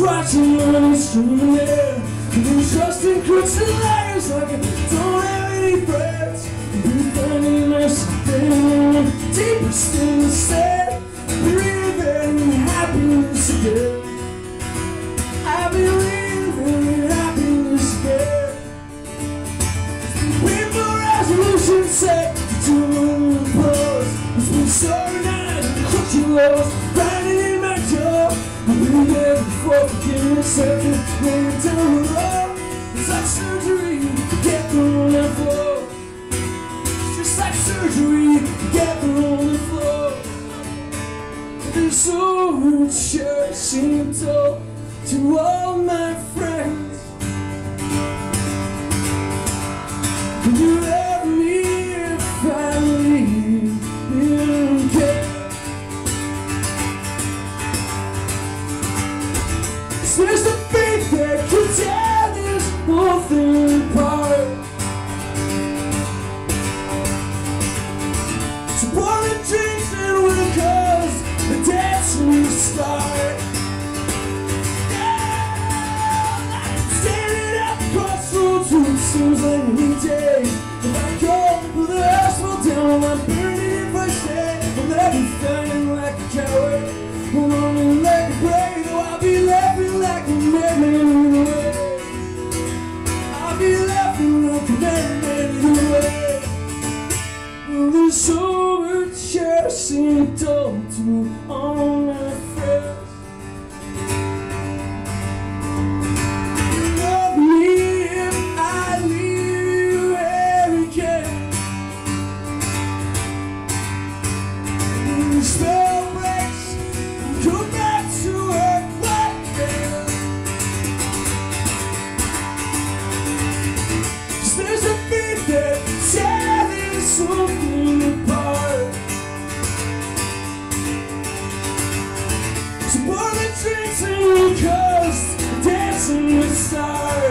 watching money streaming there. Been trusting crooks and liars like I don't have any friends. Been finding myself in deepest in the sand. Breathing happiness again. I've been living happiness again. For resolution set to do pose. It's been so nice, crushing lows, forgetting myself and laying down the road. It's like surgery to get through that flow. It's just like surgery to get the flow. There's so much told to all my friends. Is there's the faith that could tear this whole thing apart? So drinks and we'll cause dance restart. Standing at crossroads seems like any day. So much I seem told to all dancing with ghosts, dancing with stars.